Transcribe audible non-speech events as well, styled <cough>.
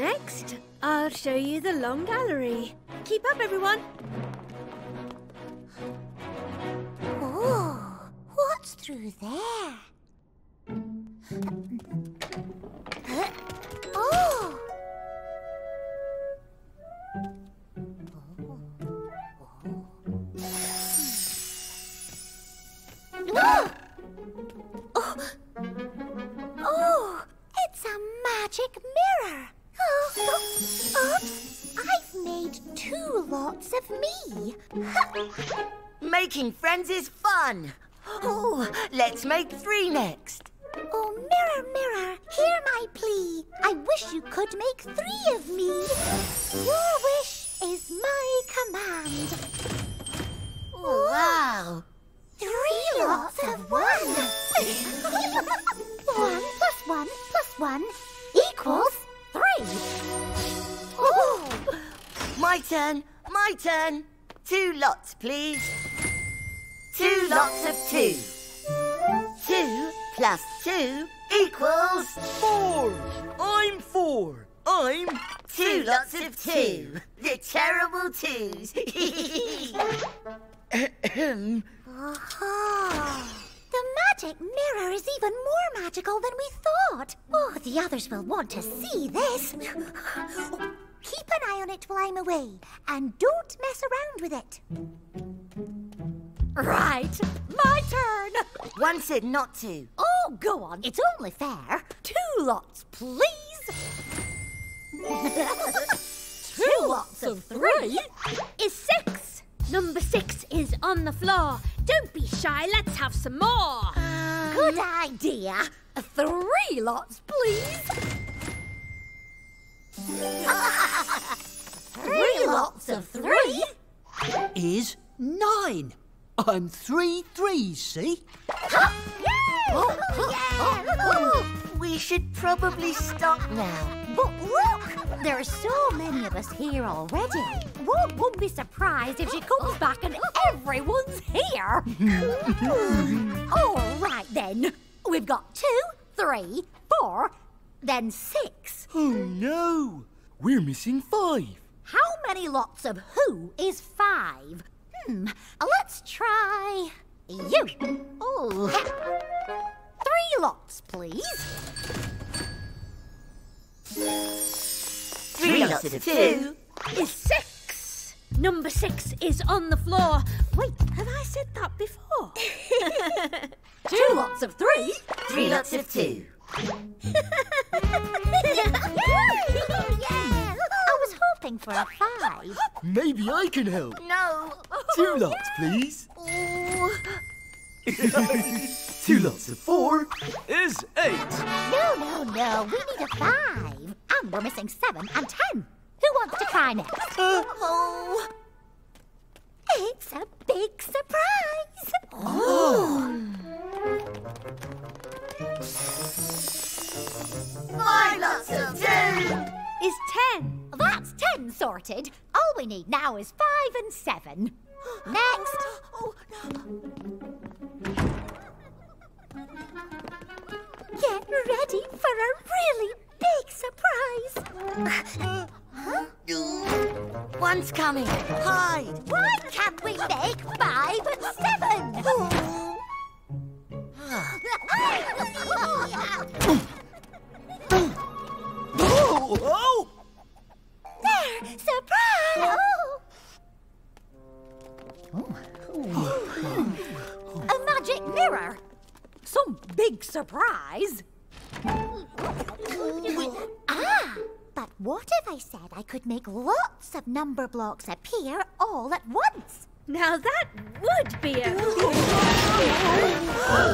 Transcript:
Next, I'll show you the long gallery. Keep up, everyone. Oh, what's through there? Uh, oh! Oh! <gasps> Oh! Oh! It's a magic mirror! Oh, oh, oops! I've made two lots of me! <laughs> Making friends is fun. Oh, let's make three next. Oh, mirror, mirror, hear my plea. I wish you could make three of me. Your wish is my command. Oh, wow. Three lots of one. <laughs> one plus one plus one equals three. Oh, My turn. My turn. Two lots, please. Two lots of two. Two plus two equals Four! I'm four! I'm two lots of two. The terrible twos. <laughs> The magic mirror is even more magical than we thought. Oh, the others will want to see this. <sighs> Keep an eye on it while I'm away, and don't mess around with it. Right, my turn. One said not to. Oh, go on. It's only fair. Two lots, please. <laughs> Two lots of three. Is six. Number six is on the floor. Don't be shy. Let's have some more. Uh, Good idea. Three lots, please. <laughs> three lots of three. is nine. I'm three threes, see? <laughs> Oh, oh, oh, we should probably stop now. But look, there are so many of us here already. Won't one be surprised if she comes back and everyone's here? <laughs> All right then. We've got two, three, four, then six. Oh no! We're missing five. How many lots of who is five? Hmm, let's try you. Oh. Three lots, please. Three lots of two. Is six. Number six is on the floor. Wait, have I said that before? <laughs> Two lots of three. Three lots of two. <laughs> I was hoping for a five. Maybe I can help. No. Two lots, please. Oh. <laughs> Two lots of four is eight. No, no, no. We need a five. And we're missing seven and ten. Who wants to try next? Uh, oh. It's a big surprise. Five sorted. All we need now is five and seven. <gasps> Next. Oh, Get ready for a really big surprise. huh? One's coming. Hide. Why can't we make five and seven? <laughs> Oh, oh. Big surprise. Ah, but what if I said I could make lots of number blocks appear all at once? Now that would be a. <laughs>